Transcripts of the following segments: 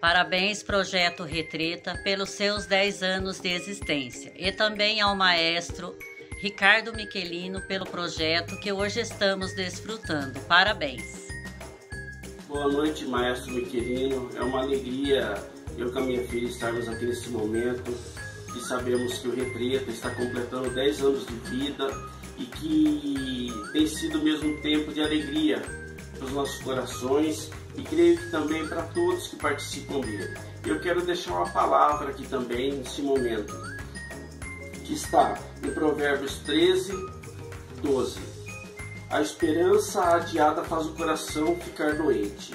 Parabéns, Projeto Retreta, pelos seus 10 anos de existência. E também ao maestro Ricardo Miquelino pelo projeto que hoje estamos desfrutando. Parabéns. Boa noite, maestro Miquelino. É uma alegria eu com a minha filha estarmos aqui nesse momento e sabemos que o Retreta está completando 10 anos de vida e que tem sido mesmo um tempo de alegria para os nossos corações e creio que também para todos que participam dele. Eu quero deixar uma palavra aqui também nesse momento, que está em Provérbios 13, 12. A esperança adiada faz o coração ficar doente,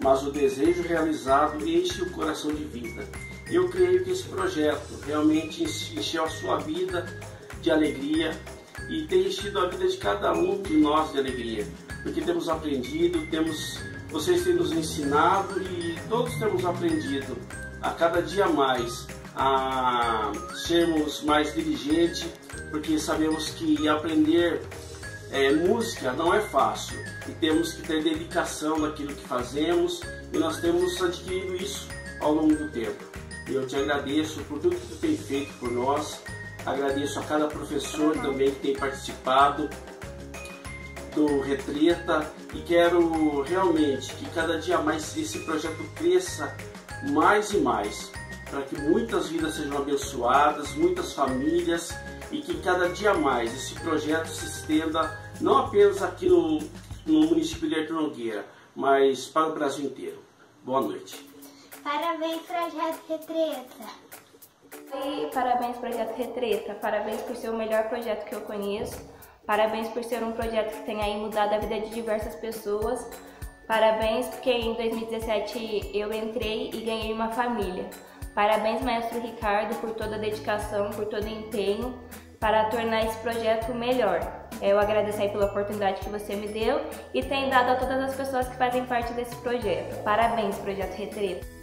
mas o desejo realizado enche o coração de vida. Eu creio que esse projeto realmente encheu a sua vida de alegria e tem enchido a vida de cada um de nós de alegria, porque temos aprendido, temos vocês têm nos ensinado e todos temos aprendido a cada dia mais a sermos mais diligentes, porque sabemos que aprender é, música não é fácil e temos que ter dedicação naquilo que fazemos e nós temos adquirido isso ao longo do tempo. Eu te agradeço por tudo que tu tem feito por nós, agradeço a cada professor também que tem participado do Retreta e quero realmente que cada dia mais esse projeto cresça mais e mais, para que muitas vidas sejam abençoadas, muitas famílias e que cada dia mais esse projeto se estenda não apenas aqui no, no município de Artur Nogueira, mas para o Brasil inteiro. Boa noite. Parabéns, Projeto Retreta. E parabéns, Projeto Retreta. Parabéns por ser o melhor projeto que eu conheço. Parabéns por ser um projeto que tem aí mudado a vida de diversas pessoas. Parabéns porque em 2017 eu entrei e ganhei uma família. Parabéns, Maestro Ricardo, por toda a dedicação, por todo o empenho para tornar esse projeto melhor. Eu agradeço aí pela oportunidade que você me deu e tem dado a todas as pessoas que fazem parte desse projeto. Parabéns, Projeto Retreta!